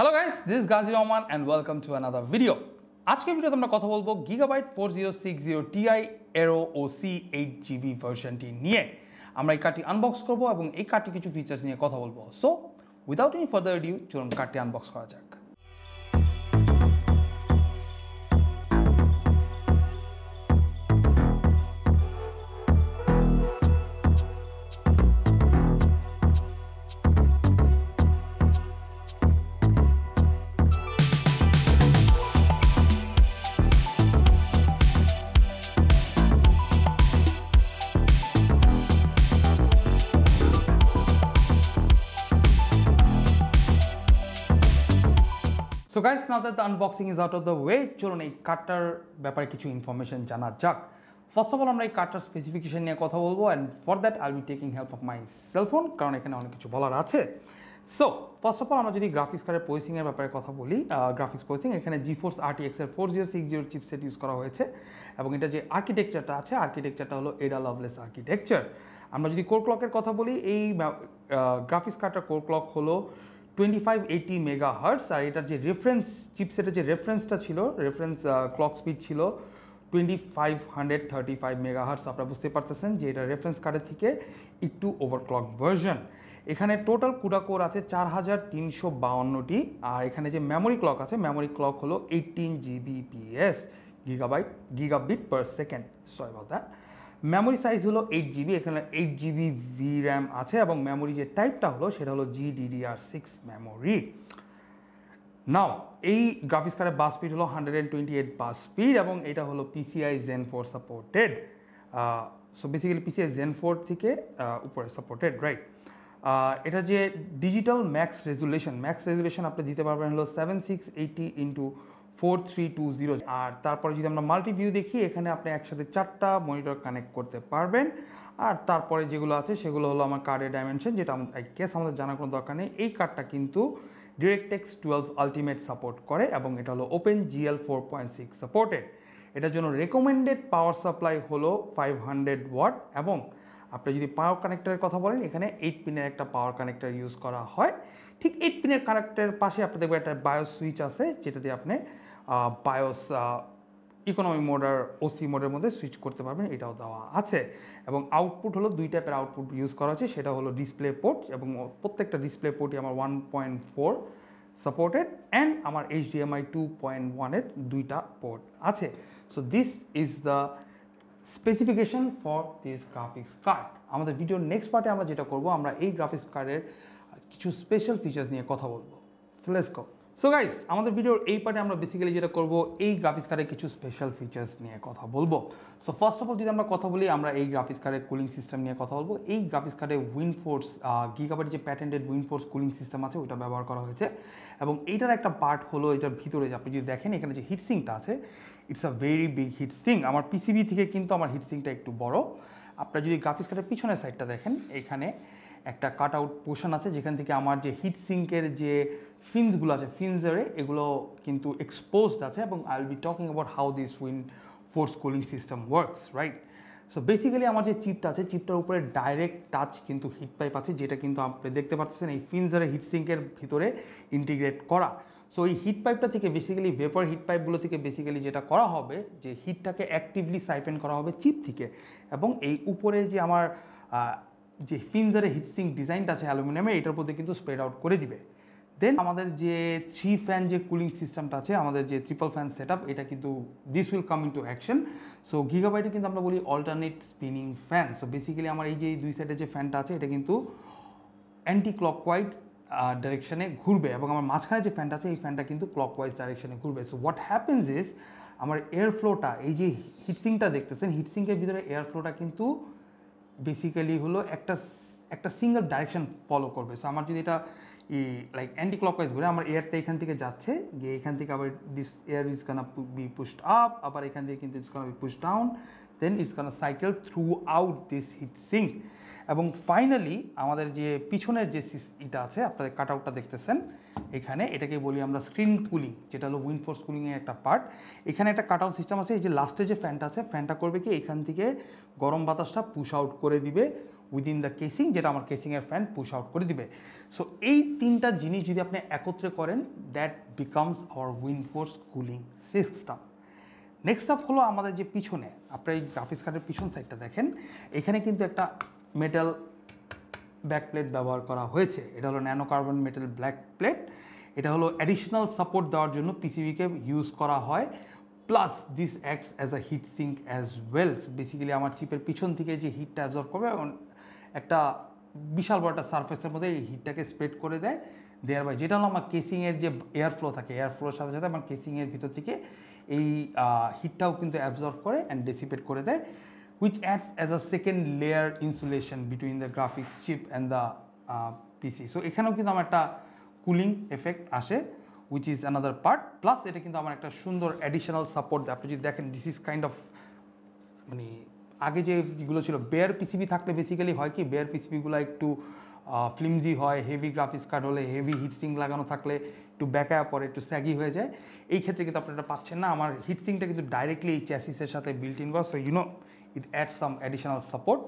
Hello guys this Gazi Rahman and welcome to another video আজকে ভিডিওতে আমরা কথা বলব Gigabyte four zero six zero Ti aero O C eight GB ভার্সনটি নিয়ে। আমরা এই কার্ডটি আনবক্স করব এবং এই কার্ডটি কিছু ফিচার্স নিয়ে কথা বলব। So without any further due চলুন কার্ডটি আনবক্স করা যাক। So guys now that the unboxing is out of the way চলুন এই কার্ডটার ব্যাপারে কিছু ইনফরমেশন জানা যাক। ফার্স্ট অফ অল আমরা এই কার্ডটার স্পেসিফিকেশন নিয়ে কথা বলব and for that I be taking help of my cellphone কারণ এখানে অনেক কিছু বলার আছে। সো ফার্স্ট অফ অল আমরা যদি গ্রাফিক্স কার্ডের পোজিসিংয়ের ব্যাপারে কথা বলি গ্রাফিক্স পোজিসিং এখানে জিফোর্স আরটিএক্স এর four zero six zero chipset use করা হয়েছে, এবং এটা যে আর্কিটেকচারটা আছে আর্কিটেকচারটা হলো এডা লাভলেস আর্কিটেকচার আমরা যদি কোর ক্লকের কথা বলি, এই গ্রাফিক্স কার্ডটার কোর ক্লক হলো টোয়েন্টি ফাইভ এইটি মেগা আর এটার যে রেফারেন্স চিপসেটের যে রেফারেন্সটা ছিল রেফারেন্স ক্লক স্পিড ছিল twenty five hundred thirty five mega আপনারা বুঝতে পারতেছেন যে এটা রেফারেন্স কার্ডের থেকে একটু ওভার ক্লক ভার্সন এখানে টোটাল কুডা কোর আছে চার হাজার তিনশো বাউন্নটি, আর এখানে যে মেমোরি ক্লক আছে মেমোরি ক্লক হলো eighteen Gbps gigabyte gigabit per second sorry that memory size হলো এইট জিবি এখানে এইট জিবি ভি র্যাম আছে এবং মেমোরি যে টাইপটা হলো সেটা হলো জিডিডিআর সিক্স মেমোরি নাও এই গ্রাফিক্স কার্ডের বাস স্পিড হলো hundred and twenty eight bus speed এবং এটা হলো PCIe gen four supported so basically PCIe gen four থেকে উপরে সাপোর্টেড রাইট এটা যে digital max resolution max resolution আপনি দিতে পারবেন হলো seven six eighty into four three two zero আর তারপরে যদি আমরা মাল্টি ভিউ দেখি, এখানে আপনি একসাথে চারটা মনিটর কানেক্ট করতে পারবেন। আর তারপরে যেগুলো আছে, সেগুলো হলো আমার কার্ডের ডাইমেনশন যেটা গেস আমাদের জানার কোনো দরকার নেই। এই কার্ডটা কিন্তু ডিরেক্টেক্স টুয়েলভ আলটিমেট সাপোর্ট করে এবং এটা হলো open GL four point six supported এটার জন্য রেকমেন্ডেড পাওয়ার সাপ্লাই হলো ফাইভ হান্ড্রেড ওয়াট এবং আপনি যদি পাওয়ার কানেক্টারের কথা বলেন, এখানে এইট পিনের একটা পাওয়ার কানেক্টার ইউজ করা হয়। ঠিক এইট পিনের কানেক্টারের পাশে আপনি দেখবেন একটা বায়ো সুইচ আছে, যেটা দিয়ে আপনি বায়োস ইকোনমি মোড আর ওসি মোডের মধ্যে সুইচ করতে পারবেন, এটাও দেওয়া আছে। এবং আউটপুট হলো দুই টাইপের আউটপুট ইউজ করা হচ্ছে, সেটা হলো ডিসপ্লে পোর্ট এবং প্রত্যেকটা ডিসপ্লে পোর্টই আমার one point four supported and আমার এইচডিএমআই টু পয়েন্ট ওয়ানের দুইটা পোর্ট আছে। So this is the specification for this graphics card আমাদের ভিডিওর নেক্সট পার্টে আমরা যেটা করব, আমরা এই গ্রাফিক্স কার্ডের কিছু স্পেশাল ফিচার্স নিয়ে কথা বলব। লেটস গো সো গাইস আমাদের ভিডিওর এই পার্টে আমরা বেসিক্যালি যেটা করব, এই গ্রাফিক্স কার্ডের কিছু স্পেশাল ফিচার্স নিয়ে কথা বলব। সো ফার্স্ট অফ অল যদি আমরা কথা বলি, আমরা এই গ্রাফিক্স কার্ডের কুলিং সিস্টেম নিয়ে কথা বলব। এই গ্রাফিক্স কার্ডে উইন ফোর্স গিগাবাইট যে patented win force cooling system আছে, ওইটা ব্যবহার করা হয়েছে। এবং এইটার একটা পার্ট হলো, এটার ভিতরে যে আপনি যদি দেখেন, এখানে যে হিটসিংটা আছে it's a very big heatsink আমার পিসিবি থেকে কিন্তু আমার হিটসিংটা একটু বড়। আপনার যদি গ্রাফিক্স কার্ডের পিছনের সাইডটা দেখেন, এখানে একটা কাট আউট পোর্শন আছে, যেখান থেকে আমার যে হিট সিঙ্কের যে ফিন্সগুলো আছে ফিন্সেরে এগুলো কিন্তু এক্সপোজড আছে এবং I will be talking about how this WindForce cooling system works right so basically আমার যে চিপটা আছে চিপটার উপরে ডাইরেক্ট টাচ কিন্তু হিট পাইপ আছে, যেটা কিন্তু আপনি দেখতে পাচ্ছেন এই ফিন্সারের হিট সিঙ্কের ভিতরে ইন্টিগ্রেট করা। সো এই হিট পাইপটা থেকে বেসিক্যালি ভেপার হিট পাইপগুলো থেকে বেসিক্যালি যেটা করা হবে, যে হিটটাকে অ্যাক্টিভলি সাইপেন করা হবে চিপ থেকে এবং এই উপরে যে আমার যে ফিনজারের হিটসিং ডিজাইনটা আছে অ্যালুমিনিয়ামের এটার মধ্যে কিন্তু স্প্রেড আউট করে দিবে। দেন আমাদের যে থ্রি ফ্যান যে কুলিং সিস্টেমটা আছে, আমাদের যে ট্রিপল ফ্যান সেট এটা কিন্তু this will come into action so গিগাবাইটে কিন্তু আমরা বলি alternate spinning fan so basically আমার এই যে দুই সাইডে যে ফ্যানটা আছে, এটা কিন্তু অ্যান্টি ক্লকওয়াইজ ডাইরেকশানে ঘুরবে এবং আমার মাঝখানে যে ফ্যানটা আছে, এই ফ্যানটা কিন্তু ক্লকওয়াইজ ডাইরেকশনে ঘুরবে। সো হোয়াট হ্যাপেন্স ইজ আমার এয়ার ফ্লোটা এই যে হিটসিংটা দেখতেছেন হিটসিংয়ের ভিতরে এয়ার ফ্লোটা কিন্তু বেসিক্যালি হলো একটা একটা সিঙ্গেল ডাইরেকশন ফলো করবে। সো আমার যদি এটা লাইক অ্যান্টি ক্লকওয়াইজ ঘুরে আমার এয়ারটা এখান থেকে যাচ্ছে, গিয়ে এখান থেকে আবার this air is gonna be pushed up আবার এখান থেকে কিন্তু it's gonna be push down then it's gonna cycle throughout this heat sink এবং ফাইনালি আমাদের যে পিছনের যে ইটা আছে, আপনাদের কাট আউটটা দেখতেছেন, এখানে এটাকে বলি আমরা স্ক্রিন কুলিং যেটা হলো উইনফোর্স কুলিংয়ের একটা পার্ট এখানে একটা কাট আউট সিস্টেম আছে, এই যে লাস্টে যে ফ্যানটা আছে ফ্যানটা করবে কি, এখান থেকে গরম বাতাসটা পুশ আউট করে দিবে উইদিন দ্য কেসিং যেটা আমার কেসিংয়ের ফ্যান পুশ আউট করে দিবে। সো এই তিনটা জিনিস যদি আপনি একত্রে করেন that becomes our WindForce cooling system next up হলো আমাদের যে পিছনে, আপনার এই গ্রাফিক্স কার্ডের পিছন সাইডটা দেখেন। এখানে কিন্তু একটা মেটাল ব্যাক প্লেট ব্যবহার করা হয়েছে। এটা হলো nano carbon metal black plate এটা হলো অ্যাডিশনাল সাপোর্ট দেওয়ার জন্য পিসিবিকে ইউজ করা হয়। Plus this acts as a heat sink as well basically আমার চিপের পিছন থেকে যে হিটটা অ্যাবজর্ব করবে এবং একটা বিশাল বড় একটা সারফেসের মধ্যে এই হিটটাকে স্প্রেড করে দেয় দেয়ার বাই যেটা হলো আমার কেসিংয়ের যে এয়ার ফ্লো থাকে এয়ার ফ্লোর সাথে সাথে আমার কেসিংয়ের ভিতর থেকে এই হিটটাও কিন্তু অ্যাবজর্ব করে অ্যান্ড ডেসিপেট করে দেয় acts as a second layer insulation between the graphics chip and the uh, PC. So এখানেও কিন্তু আমার একটা কুলিং এফেক্ট আসে which is another part plus এটা কিন্তু আমার একটা সুন্দর অ্যাডিশনাল সাপোর্ট আপনি যদি দেখেন দিস ইজ কাইন্ড অফ মানে আগে যে যেগুলো ছিল বেয়ার পিসিবি থাকলে বেসিক্যালি হয় কি বেয়ার পিসিবিগুলো একটু ফিল্মজি হয় হেভি গ্রাফিক্স কার্ড হলে হেভি হিটসিং লাগানো থাকলে একটু ব্যাকা পরে একটু স্যাগি হয়ে যায়। এই ক্ষেত্রে কিন্তু আপনারা পাচ্ছেন না। আমার হিটসিংটা কিন্তু ডাইরেক্টলি এই চ্যাসিসের সাথে built in so you know it add some additional support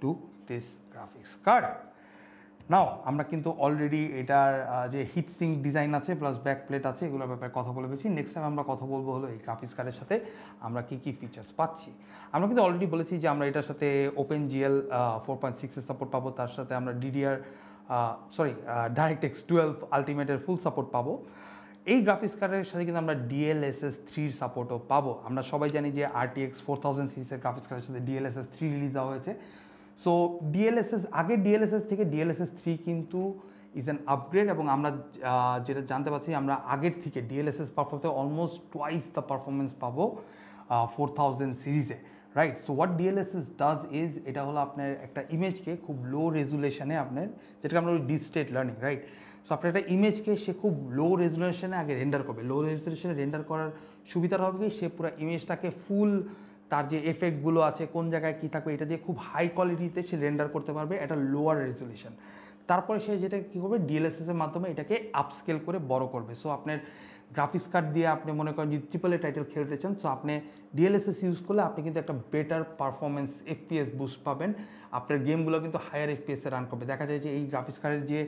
to this graphics card now, আমরা কিন্তু অলরেডি এটার যে হিট সিঙ্ক ডিজাইন আছে প্লাস ব্যাক প্লেট আছে, এগুলোর ব্যাপারে কথা বলে পেয়েছি নেক্সট টাইম আমরা কথা বলব হলো এই গ্রাফিক্স কার্ডের সাথে আমরা কী কী ফিচার্স পাচ্ছি। আমরা কিন্তু অলরেডি বলেছি যে আমরা এটার সাথে ওপেন জিএল ফোর পয়েন্ট সিক্সের সাপোর্ট পাবো, তার সাথে আমরা DDR sorry DirectX twelve আলটিমেটের ফুল সাপোর্ট পাবো। এই গ্রাফিক্স কার্ডের সাথে কিন্তু আমরা ডিএলএসএস থ্রির সাপোর্টও পাবো। আমরা সবাই জানি যে আরটিএক্স ফোর থাউজেন্ড সিরিজের গ্রাফিক্স কার্ডের সাথে ডিএলএসএস থ্রি রিলিজ দেওয়া হয়েছে। সো ডিএলএসএস আগের ডিএলএসএস থেকে ডিএলএসএস থ্রি কিন্তু ইজ অ্যান আপগ্রেড এবং আমরা যেটা জানতে পারছি, আমরা আগের থেকে ডিএলএসএস পারফরতে অলমোস্ট টুয়াইস দ্য পারফরমেন্স পাবো ফোর থাউজেন্ড সিরিজে right so what DLSS does is এটা হলো আপনার একটা ইমেজকে খুব লো রেজুলেশনে আপনার, যেটাকে আমরা ডিস্টেট লার্নিং রাইট সো আপনার একটা ইমেজকে সে খুব লো রেজুলেশনে আগে রেন্ডার করবে। লো রেজুলেশনে রেন্ডার করার সুবিধাটা হবে কি, সে পুরো ইমেজটাকে ফুল তার যে এফেক্টগুলো আছে, কোন জায়গায় কী থাকবে, এটা দিয়ে খুব হাই কোয়ালিটিতে সে রেন্ডার করতে পারবে এটা লোয়ার রেজুলেশন তারপরে সে যেটা কী করবে ডিএলএসএসের মাধ্যমে এটাকে আপস্কেল করে বড় করবে। সো আপনার গ্রাফিক্স কার্ড দিয়ে আপনি মনে করেন যদি ট্রিপল টাইটেল খেলতে চান সো আপনি ডিএলএসএস ইউজ করলে আপনি কিন্তু একটা বেটার পারফরমেন্স এফপিএস বুস্ট পাবেন। আপনার গেমগুলো কিন্তু হায়ার এফপিএসে রান করবে। দেখা যায় যে এই গ্রাফিক্স কার্ডের যে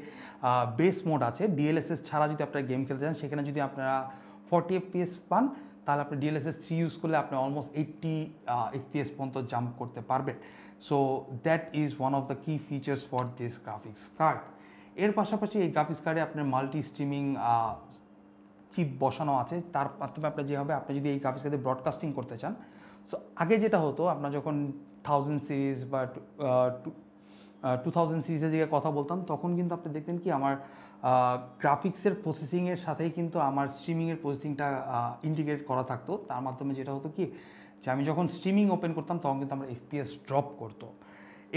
বেস মোড আছে ডিএলএসএস ছাড়া যদি আপনারা গেম খেলতে চান, সেখানে যদি আপনারা ফর্টি এফপিএস পান তাহলে আপনি ডিএলএসএস থ্রি ইউজ করলে আপনি অলমোস্ট এইট্টি এফপিএস পর্যন্ত জাম্প করতে পারবেন। So that is one of the key features for this graphics card এর পাশাপাশি এই গ্রাফিক্স কার্ডে আপনার মাল্টি স্ট্রিমিং চিপ বসানো আছে। তার মাধ্যমে আপনার যে হবে, আপনি যদি এই গ্রাফিক্স কার্ডে ব্রডকাস্টিং করতে চান সো আগে যেটা হতো, আপনার যখন থাউজেন্ড সিরিজ বা টু থাউজেন্ড সিরিজের দিকে কথা বলতাম, তখন কিন্তু আপনি দেখতেন কি, আমার গ্রাফিক্সের প্রসেসিংয়ের সাথেই কিন্তু আমার স্ট্রিমিংয়ের প্রসেসিংটা ইন্টিগ্রেট করা থাকতো। তার মাধ্যমে যেটা হতো কি, যে আমি যখন স্ট্রিমিং ওপেন করতাম, তখন কিন্তু আমার এফপিএস ড্রপ করতো।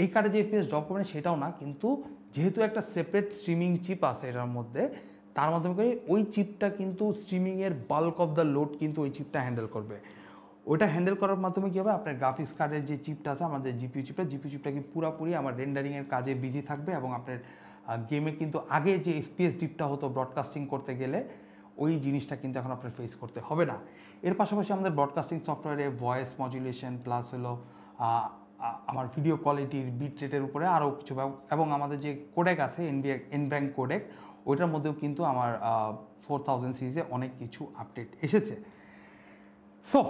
এই কার্ডে যে এফপিএস ড্রপ করবে সেটাও না, কিন্তু যেহেতু একটা সেপারেট স্ট্রিমিং চিপ আছে এটার মধ্যে, তার মাধ্যমে করে ওই চিপটা কিন্তু স্ট্রিমিংয়ের বাল্ক অফ দ্য লোড কিন্তু ওই চিপটা হ্যান্ডেল করবে। ওটা হ্যান্ডেল করার মাধ্যমে কী হবে? আপনার গ্রাফিক্স কার্ডের যে চিপটা আছে, আমাদের জিপিউ চিপটা জিপিউ চিপটা কি পুরোপুরি আমার রেন্ডারিংয়ের কাজে বিজি থাকবে এবং আপনার গেমে কিন্তু আগে যে এফপিএস ডিপটা হতো ব্রডকাস্টিং করতে গেলে, ওই জিনিসটা কিন্তু এখন আপনার ফেস করতে হবে না। এর পাশাপাশি আমাদের ব্রডকাস্টিং সফটওয়্যারে ভয়েস মডুলেশন প্লাস হলো আমার ভিডিও কোয়ালিটির বিট রেটের উপরে আরও কিছু এবং আমাদের যে কোডেক আছে এনবিএ এনব্যাঙ্ক কোডেক ওইটার মধ্যেও কিন্তু আমার ফোর থাউজেন্ড সিরিজে অনেক কিছু আপডেট এসেছে। সো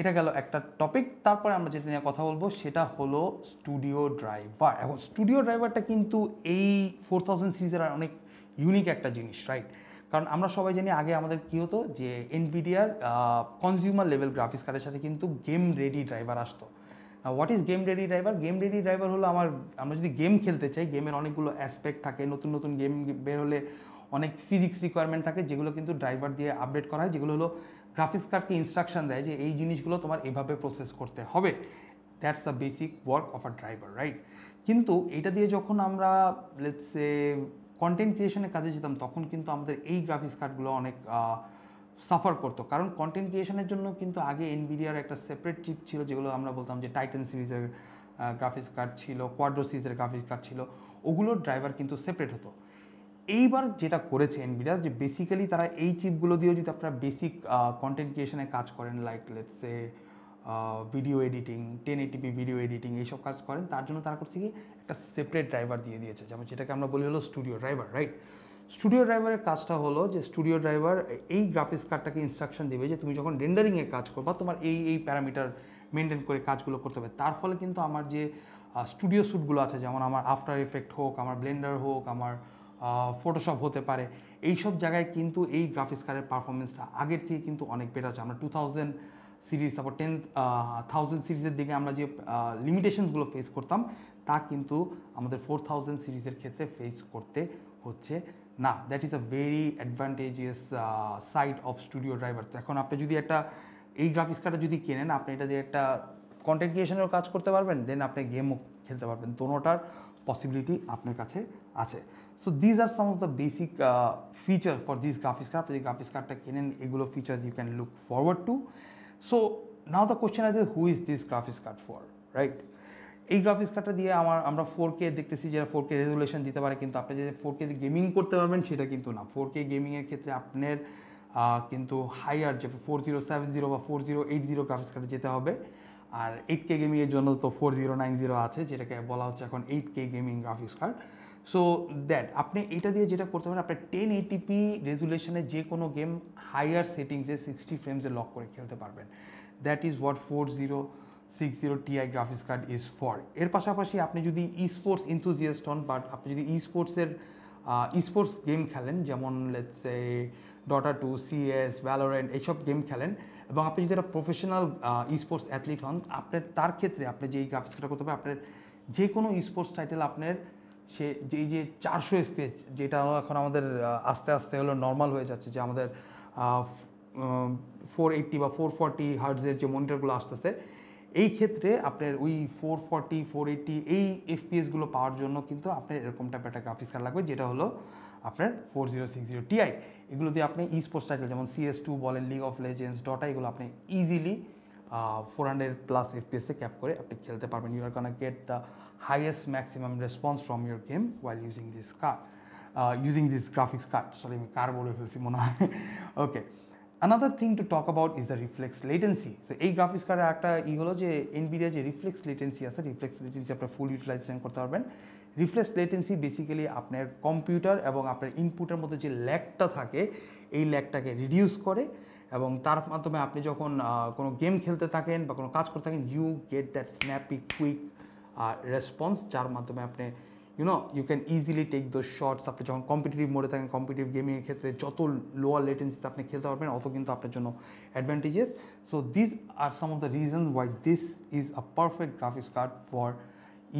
এটা গেল একটা টপিক তারপরে আমরা যেটা নিয়ে কথা বলব, সেটা হলো স্টুডিও ড্রাইভার এখন স্টুডিও ড্রাইভারটা কিন্তু এই ফোর থাউজেন্ড সিরিজের অনেক ইউনিক একটা জিনিস রাইট কারণ আমরা সবাই জানি আগে আমাদের কী হতো যে এনভিডিয়ার কনজিউমার লেভেল গ্রাফিক্স কার্ডের সাথে কিন্তু গেম রেডি ড্রাইভার আসতো। What is game ready driver game ready driver হলো আমার, আমরা যদি গেম খেলতে চাই গেমের অনেকগুলো অ্যাসপেক্ট থাকে, নতুন নতুন গেম বের হলে অনেক ফিজিক্স রিকোয়ারমেন্ট থাকে, যেগুলো কিন্তু ড্রাইভার দিয়ে আপডেট করা হয়, যেগুলো হলো গ্রাফিক্স কার্ডকে ইনস্ট্রাকশন দেয় যে এই জিনিসগুলো তোমার এভাবে প্রসেস করতে হবে। That's the basic work of a driver right কিন্তু এটা দিয়ে যখন আমরা লেটসে কন্টেন্ট ক্রিয়েশনের কাজে যেতাম, তখন কিন্তু আমাদের এই গ্রাফিক্স কার্ডগুলো অনেক সাফার করতো। কারণ কন্টেন্ট ক্রিয়েশনের জন্য কিন্তু আগে এনভিডিয়ার একটা সেপারেট চিপ ছিল, যেগুলো আমরা বলতাম যে টাইটান সিরিজের গ্রাফিক্স কার্ড ছিল কোয়াড্রো সিরিজের গ্রাফিক্স কার্ড ছিল, ওগুলোর ড্রাইভার কিন্তু সেপারেট হতো। এইবার যেটা করেছে এনভিডিয়া যে বেসিক্যালি তারা এই চিপগুলো দিয়েও যদি আপনারা বেসিক কন্টেন্ট ক্রিয়েশনে কাজ করেন like let's say video editing ten eighty p video editing এইসব কাজ করেন, তার জন্য তারা করছে কি? একটা সেপারেট ড্রাইভার দিয়ে দিয়েছে। যেমন যেটাকে আমরা বলি হলো স্টুডিও ড্রাইভার রাইট স্টুডিও ড্রাইভারের কাজটা হলো যে স্টুডিও ড্রাইভার এই গ্রাফিক্স কার্ডটাকে ইনস্ট্রাকশন দেবে যে তুমি যখন রেন্ডারিংয়ে কাজ করবা, তোমার এই এই প্যারামিটার মেনটেন করে কাজগুলো করতে হবে। তার ফলে কিন্তু আমার যে স্টুডিও শ্যুটগুলো আছে, যেমন আমার আফটার এফেক্ট হোক, আমার ব্লেন্ডার হোক, আমার ফটোশপ হতে পারে। এইসব জায়গায় কিন্তু এই গ্রাফিক্স কার্ডের পারফরমেন্সটা আগের থেকে কিন্তু অনেক বেটার আছে আমরা টু থাউজেন্ড সিরিজ তারপর টেন থাউজেন্ড সিরিজের দিকে আমরা যে লিমিটেশনসগুলো ফেস করতাম, তা কিন্তু আমাদের ফোর থাউজেন্ড সিরিজের ক্ষেত্রে ফেস করতে হচ্ছে না। That is a very advantageous side of studio driver তো এখন আপনি যদি একটা, এই গ্রাফিক্স কার্ডটা যদি কেনেন, আপনি এটা দিয়ে একটা কন্টেন্ট ক্রিয়েশনেরও কাজ করতে পারবেন দেন আপনি গেমও খেলতে পারবেন। দোনোটার পসিবিলিটি আপনার কাছে আছে। So these are some of the basic feature for this graphics card যদি গ্রাফিক্স কার্ডটা কেনেন এগুলো feature you can look forward to so now the question আছে who is this graphics card for right এই graphics কার্ডটা দিয়ে আমার, আমরা ফোর কে দেখতেছি যেটা ফোর কে রেজুলেশন দিতে পারে, কিন্তু আপনি যে ফোর কে গেমিং করতে পারবেন, সেটা কিন্তু না। ফোর কে গেমিংয়ের ক্ষেত্রে আপনার কিন্তু হাইয়ার যে ফোর জিরো সেভেন জিরো বা four zero eight zero graphics কার্ডে যেতে হবে। আর এইট কে গেমিংয়ের জন্য তো ফোর জিরো নাইন জিরো আছে, যেটাকে বলা হচ্ছে এখন eight K gaming graphics card so that আপনি এটা দিয়ে যেটা করতে পারেন আপনার টেন এইটিপি রেজুলেশনে যে কোনো গেম হাইয়ার সেটিংসে সিক্সটি ফ্রেমসে লক করে খেলতে পারবেন। That is what four zero six zero Ti graphics card is for এর পাশাপাশি আপনি যদি ই স্পোর্টস ইনথুজিয়াস্ট হন বাট আপনি যদি ই স্পোর্টসের ই স্পোর্টস গেম খেলেন, যেমন let's say Dota two CS Valorant এইসব গেম খেলেন। এবং আপনি যদি একটা প্রফেশনাল স্পোর্টস অ্যাথলিট হন, আপনার, তার ক্ষেত্রে আপনি যেই গ্রাফিক্সটা করতে হবে, আপনার যে কোনো স্পোর্টস টাইটেল আপনার সে, যে যে চারশো এফপিএস যেটা এখন আমাদের আস্তে আস্তে হলো নর্মাল হয়ে যাচ্ছে, যে আমাদের ফোর এইট্টি বা ফোর ফর্টি হার্টসের যে মনিটরগুলো আসতেছে, এই ক্ষেত্রে আপনার ওই ফোর ফর্টি ফোর এইট্টি এই এফপিএসগুলো পাওয়ার জন্য কিন্তু আপনার এরকম টাইপের একটা গ্রাফিক্স কার্ড লাগবে, যেটা হলো আপনার four zero six zero Ti এগুলো দিয়ে আপনি ই স্পোর্টস টাইটেল যেমন সিএস টু বলেন লিগ অফ লেজেন্ডস ডটা এগুলো আপনি ইজিলি ফোর হান্ড্রেড প্লাস এফপিএসে ক্যাপ করে আপনি খেলতে পারবেন। You are gonna get the highest maximum response from your game while using this card using this graphics graphics sorry আমি কার বলে ফেলছি, মনে হয়। Okay another thing to talk about is the reflex latency তো এই গ্রাফিক্স কার্ডের একটা ই হলো যে এনভিডিয়া যে রিফ্লেক্স লেটেন্সি আছে রিফ্লেক্স লেটেন্সি আপনার ফুল ইউটিলাইজেশন করতে পারবেন। রিফ্লেক্স লেটেন্সি বেসিক্যালি আপনার কম্পিউটার এবং আপনার ইনপুটের মধ্যে যে ল্যাগটা থাকে, এই ল্যাগটাকে রিডিউস করে এবং তার মাধ্যমে আপনি যখন কোনো গেম খেলতে থাকেন বা কোনো কাজ করতে থাকেন you get that snappy quick response যার মাধ্যমে আপনি you know you can easily take those shots আপনি যখন কম্পিটিটিভ মোডে থাকেন কম্পিটিটিভ গেমিংয়ের ক্ষেত্রে যত লোয়ার লেটেন্সিতে আপনি খেলতে পারবেন, অত কিন্তু আপনার জন্য advantages so this are some of the reason why this is a perfect graphics card for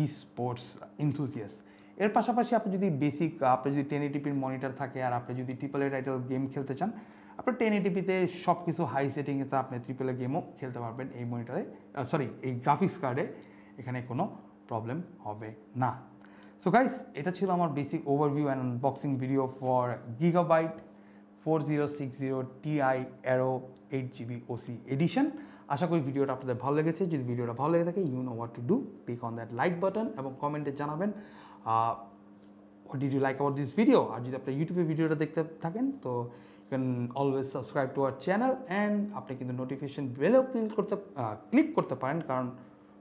esports enthusiasts এর পাশাপাশি আপনি যদি বেসিক আপনি যদি টেন এটিপির মনিটর থাকে আর আপনি যদি ট্রিপল এ টাইটেল গেম খেলতে চান আপনি টেন এটিপিতে সব কিছু হাই সেটিংয়েতে আপনি ট্রিপল এ গেমও খেলতে পারবেন এই মনিটরে সরি এই গ্রাফিক্স কার্ডে এখানে কোনো প্রবলেম হবে না। সো গাইস এটা ছিল আমার basic overview and unboxing video for Gigabyte four zero six zero Ti Aero eight GB OC edition আশা করি ভিডিওটা আপনাদের ভালো লেগেছে। যদি ভিডিওটা ভালো লেগে থাকে you know what to do click on that like button এবং কমেন্টে জানাবেন what did you like our this video আর যদি আপনি ইউটিউবে ভিডিওটা দেখতে থাকেন, তো you can always subscribe to our channel and আপনি কিন্তু নোটিফিকেশন বেলেও ক্লিক করতে ক্লিক করতে পারেন, কারণ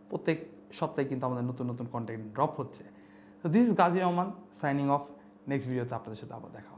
প্রত্যেক সপ্তাহে কিন্তু আমাদের নতুন নতুন কন্টেন্ট ড্রপ হচ্ছে। তো this is Gazi Rahman signing off next ভিডিওতে আপনাদের সাথে আবার দেখা